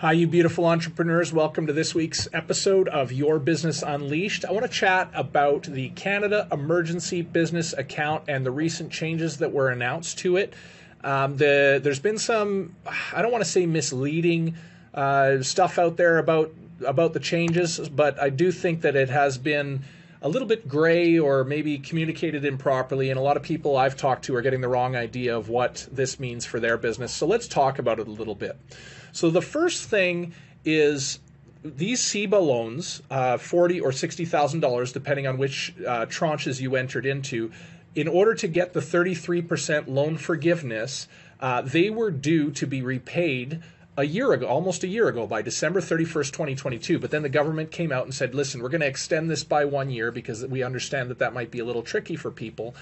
Hi, you beautiful entrepreneurs. Welcome to this week's episode of Your Business Unleashed. I want to chat about the Canada Emergency Business Account and the recent changes that were announced to it. Um, the, there's been some, I don't want to say misleading uh, stuff out there about about the changes, but I do think that it has been a little bit gray or maybe communicated improperly, and a lot of people I've talked to are getting the wrong idea of what this means for their business. So let's talk about it a little bit. So the first thing is these CEBA loans, uh, forty or sixty thousand dollars, depending on which uh, tranches you entered into. In order to get the thirty-three percent loan forgiveness, uh, they were due to be repaid a year ago, almost a year ago, by December 31st, 2022. But then the government came out and said, listen, we're going to extend this by one year because we understand that that might be a little tricky for people.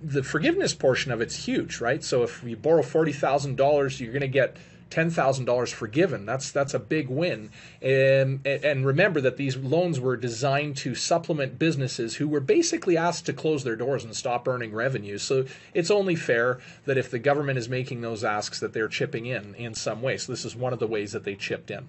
The forgiveness portion of it's huge, right? So if you borrow $40,000, you're going to get $10,000 forgiven. That's that's a big win. And, and remember that these loans were designed to supplement businesses who were basically asked to close their doors and stop earning revenue. So it's only fair that if the government is making those asks that they're chipping in in some way. So this is one of the ways that they chipped in.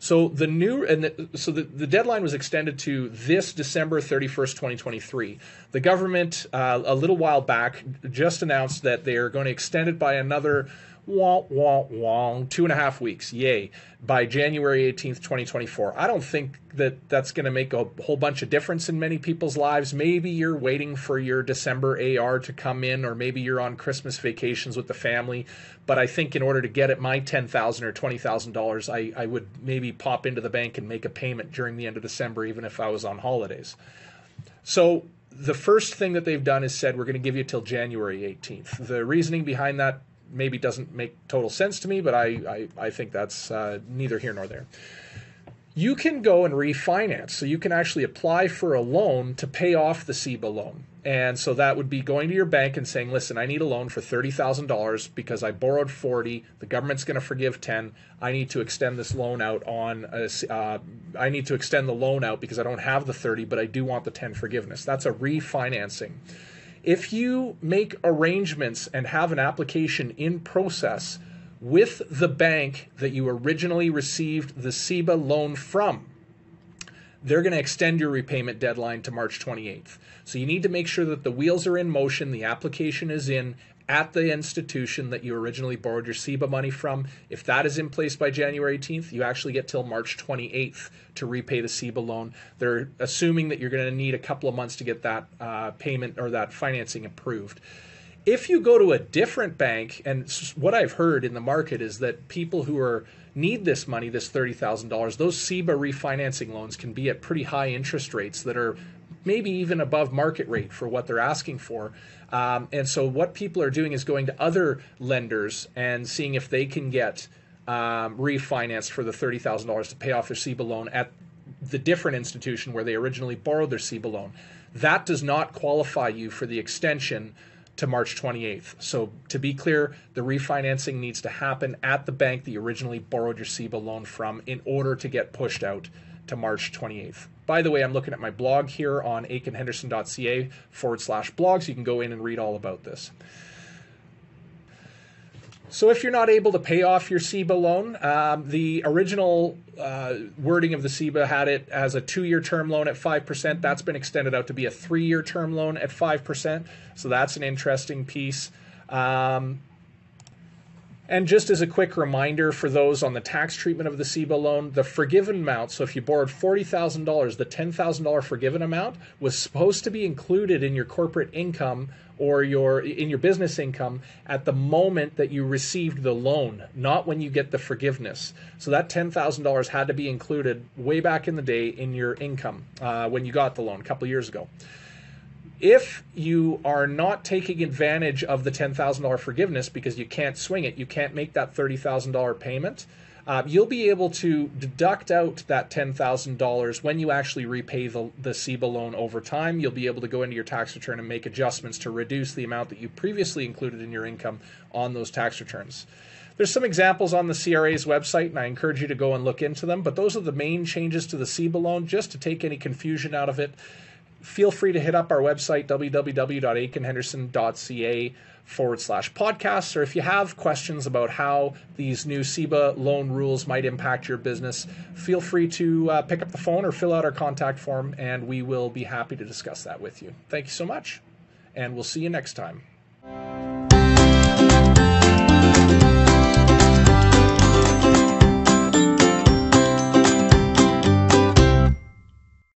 So the new and the, so the, the deadline was extended to this December 31st, 2023. The government uh, a little while back just announced that they are going to extend it by another wah, wah, wah, two and a half weeks, yay, by January 18th, 2024. I don't think that that's going to make a whole bunch of difference in many people's lives. Maybe you're waiting for your December AR to come in, or maybe you're on Christmas vacations with the family. But I think in order to get at my 10,000 or $20,000, I, I would maybe pop into the bank and make a payment during the end of December, even if I was on holidays. So the first thing that they've done is said we're going to give you till January 18th. The reasoning behind that maybe doesn't make total sense to me, but I, I, I think that's uh, neither here nor there. You can go and refinance. So you can actually apply for a loan to pay off the CEBA loan. And so that would be going to your bank and saying, listen, I need a loan for $30,000 because I borrowed 40. The government's going to forgive 10. I need to extend this loan out on, a, uh, I need to extend the loan out because I don't have the 30, but I do want the 10 forgiveness. That's a refinancing. If you make arrangements and have an application in process with the bank that you originally received the CEBA loan from, they're going to extend your repayment deadline to March 28th. So you need to make sure that the wheels are in motion, the application is in, at the institution that you originally borrowed your CEBA money from. If that is in place by January 18th, you actually get till March 28th to repay the CEBA loan. They're assuming that you're going to need a couple of months to get that uh, payment or that financing approved. If you go to a different bank, and what I've heard in the market is that people who are need this money, this $30,000, those CEBA refinancing loans can be at pretty high interest rates that are maybe even above market rate for what they're asking for. Um, and so what people are doing is going to other lenders and seeing if they can get um, refinanced for the $30,000 to pay off their CEBA loan at the different institution where they originally borrowed their CEBA loan. That does not qualify you for the extension to March 28th. So to be clear, the refinancing needs to happen at the bank that you originally borrowed your CEBA loan from in order to get pushed out to March 28th. By the way, I'm looking at my blog here on achenhenderson.ca forward slash blogs. You can go in and read all about this. So, if you're not able to pay off your CEBA loan, um, the original uh, wording of the CEBA had it as a two year term loan at 5%. That's been extended out to be a three year term loan at 5%. So, that's an interesting piece. Um, and just as a quick reminder for those on the tax treatment of the CEBA loan, the forgiven amount, so if you borrowed $40,000, the $10,000 forgiven amount was supposed to be included in your corporate income or your in your business income at the moment that you received the loan, not when you get the forgiveness. So that $10,000 had to be included way back in the day in your income uh, when you got the loan a couple years ago if you are not taking advantage of the $10,000 forgiveness because you can't swing it, you can't make that $30,000 payment, uh, you'll be able to deduct out that $10,000 when you actually repay the, the CEBA loan over time. You'll be able to go into your tax return and make adjustments to reduce the amount that you previously included in your income on those tax returns. There's some examples on the CRA's website, and I encourage you to go and look into them. But those are the main changes to the CEBA loan, just to take any confusion out of it feel free to hit up our website, www.achenhenderson.ca forward slash podcasts. Or if you have questions about how these new CEBA loan rules might impact your business, feel free to uh, pick up the phone or fill out our contact form, and we will be happy to discuss that with you. Thank you so much, and we'll see you next time.